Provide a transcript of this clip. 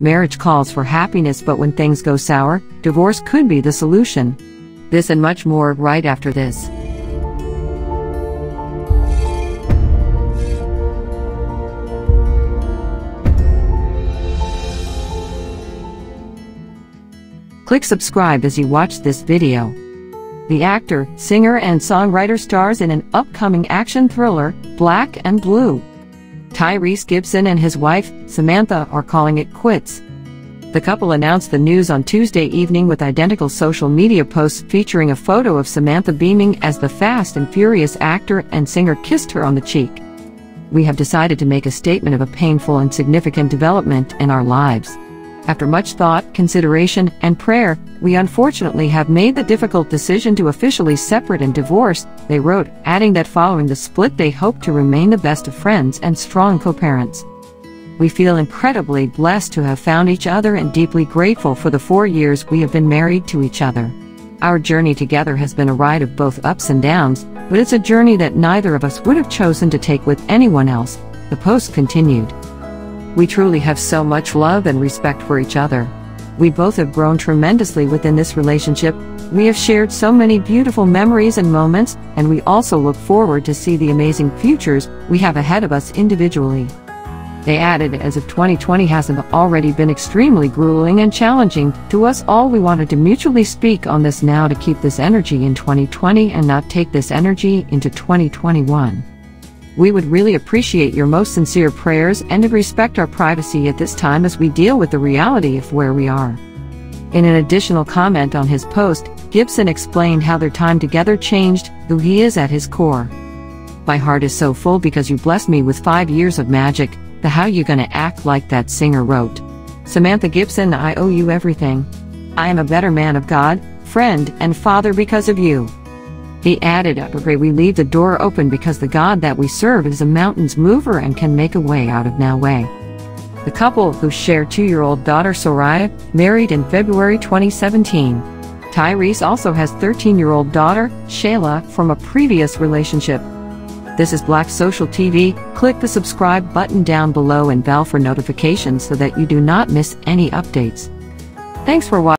Marriage calls for happiness, but when things go sour, divorce could be the solution. This and much more right after this. Click subscribe as you watch this video. The actor, singer, and songwriter stars in an upcoming action thriller, Black and Blue. Tyrese Gibson and his wife, Samantha, are calling it quits. The couple announced the news on Tuesday evening with identical social media posts featuring a photo of Samantha beaming as the fast and furious actor and singer kissed her on the cheek. We have decided to make a statement of a painful and significant development in our lives. After much thought, consideration, and prayer, we unfortunately have made the difficult decision to officially separate and divorce, they wrote, adding that following the split they hope to remain the best of friends and strong co-parents. We feel incredibly blessed to have found each other and deeply grateful for the four years we have been married to each other. Our journey together has been a ride of both ups and downs, but it's a journey that neither of us would have chosen to take with anyone else, the post continued. We truly have so much love and respect for each other. We both have grown tremendously within this relationship. We have shared so many beautiful memories and moments, and we also look forward to see the amazing futures we have ahead of us individually. They added, as if 2020 hasn't already been extremely grueling and challenging, to us all we wanted to mutually speak on this now to keep this energy in 2020 and not take this energy into 2021. We would really appreciate your most sincere prayers and to respect our privacy at this time as we deal with the reality of where we are. In an additional comment on his post, Gibson explained how their time together changed who he is at his core. My heart is so full because you blessed me with five years of magic, the how you gonna act like that singer wrote. Samantha Gibson, I owe you everything. I am a better man of God, friend, and father because of you. He added, pray we leave the door open because the God that we serve is a mountains mover and can make a way out of no way. The couple, who share two-year-old daughter Soraya, married in February 2017. Tyrese also has 13-year-old daughter, Shayla, from a previous relationship. This is Black Social TV. Click the subscribe button down below and bell for notifications so that you do not miss any updates. Thanks for watching.